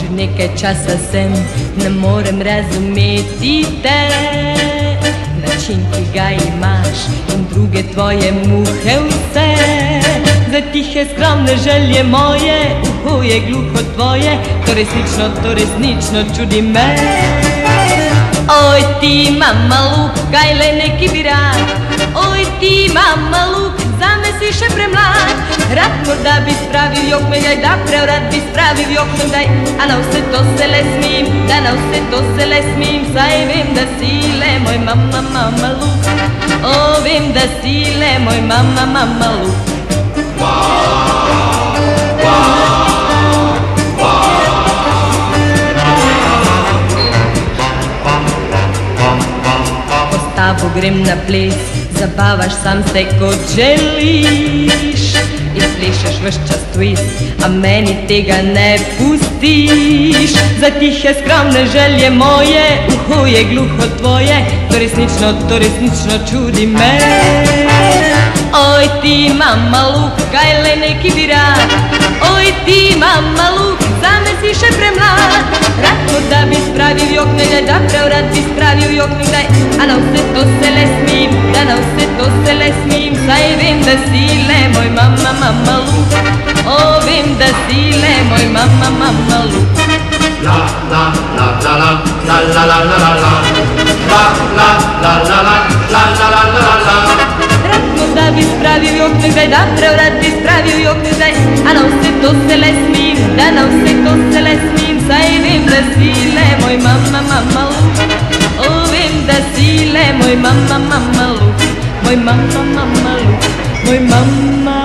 Že nekaj časa sem, ne morem razumeti te. Način, ki ga imaš in druge tvoje muhe vse. Za tihe skromne želje moje, uho je gluho tvoje. To resnično, to resnično čudi me. Oj ti mama luk, kaj le neki bi rad Oj ti mama luk, za me si še premlad. Rad morda bi spravil jok me gaj da prevrat bi spravil jok me daj. A na vse to se le smim, da na vse to se le smim Saj vem da si le moj mama mama luk. O vem da si le moj mama mama luk. Postavo grem na ples, zabavaš sam se kot želiš. I slišaš vš čas twist, a meni tega ne pustiš. Za tihe skromne želje moje, uho je gluho tvoje. To resnično, to resnično čudi me. Oj ti mama luk, kaj le neki bi rad Oj ti mama luk, za me si še premlad. Rad da bi spravil jok negdaj, da prav rad bi spravil jok negdaj A na vse to se le nadam se to se le smim Sajvim da sile moj mama mama lu Ovim da sile moj mama mama lu La la la la la la la la la la la La la la la la la la la la la Ratno da bi spravio joknu gaj da prevrat bi spravio joknu gaj A nam se to se le smim, da nam se to se le smim Sajvim da sile moj mama mama lu Ovim da sile moj mama mama Oi mamma mamma lu Oi mamma